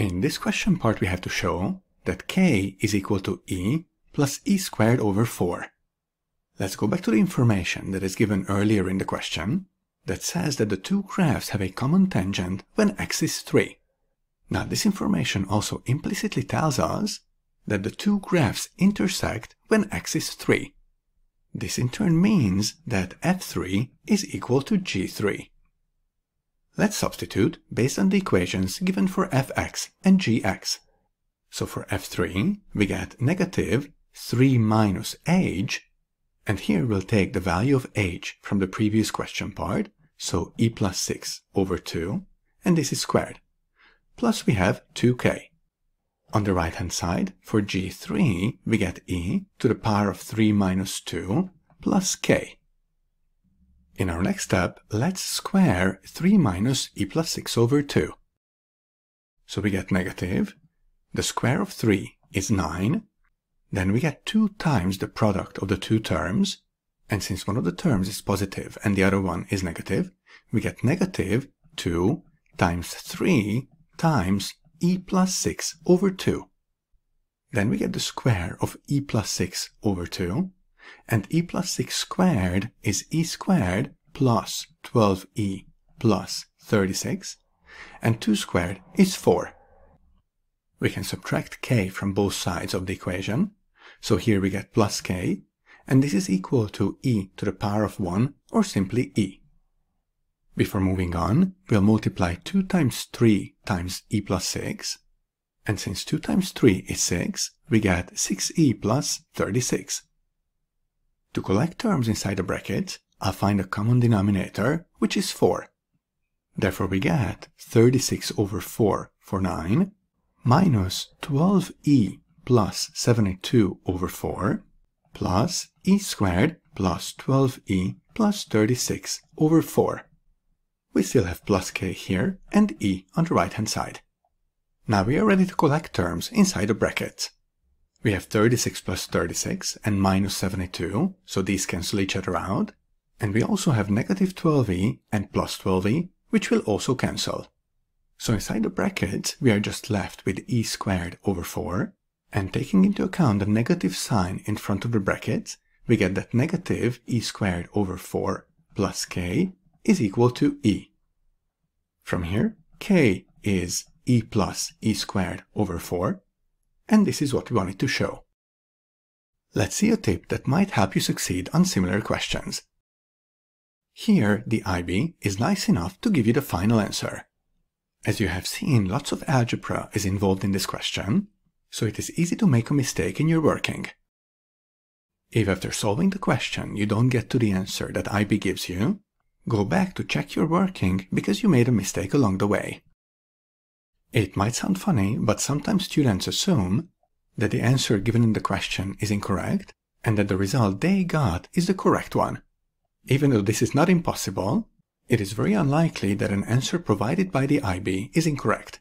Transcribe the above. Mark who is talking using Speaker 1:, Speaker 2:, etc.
Speaker 1: In this question part we have to show that k is equal to e plus e squared over 4. Let's go back to the information that is given earlier in the question that says that the two graphs have a common tangent when x is 3. Now this information also implicitly tells us that the two graphs intersect when x is 3. This in turn means that f3 is equal to g3. Let's substitute based on the equations given for fx and gx. So for f3, we get negative 3 minus h, and here we'll take the value of h from the previous question part, so e plus 6 over 2, and this is squared. Plus we have 2k. On the right hand side, for g3, we get e to the power of 3 minus 2 plus k. In our next step, let's square 3 minus e plus 6 over 2. So we get negative, the square of 3 is 9, then we get 2 times the product of the two terms, and since one of the terms is positive and the other one is negative, we get negative 2 times 3 times e plus 6 over 2. Then we get the square of e plus 6 over 2, and e plus 6 squared is e squared plus 12e plus 36, and 2 squared is 4. We can subtract k from both sides of the equation, so here we get plus k, and this is equal to e to the power of 1, or simply e. Before moving on, we'll multiply 2 times 3 times e plus 6, and since 2 times 3 is 6, we get 6e plus 36. To collect terms inside the bracket, I'll find a common denominator, which is 4. Therefore we get 36 over 4 for 9, minus 12e plus 72 over 4, plus e squared plus 12e plus 36 over 4 we still have plus k here and e on the right hand side. Now we are ready to collect terms inside the bracket. We have 36 plus 36 and minus 72, so these cancel each other out. And we also have negative 12e and plus 12e, which will also cancel. So inside the bracket, we are just left with e squared over 4, and taking into account the negative sign in front of the bracket, we get that negative e squared over 4 plus k is equal to e. From here, k is e plus e squared over 4, and this is what we wanted to show. Let's see a tip that might help you succeed on similar questions. Here, the IB is nice enough to give you the final answer. As you have seen, lots of algebra is involved in this question, so it is easy to make a mistake in your working. If after solving the question you don't get to the answer that IB gives you, Go back to check your working because you made a mistake along the way. It might sound funny, but sometimes students assume that the answer given in the question is incorrect and that the result they got is the correct one. Even though this is not impossible, it is very unlikely that an answer provided by the IB is incorrect.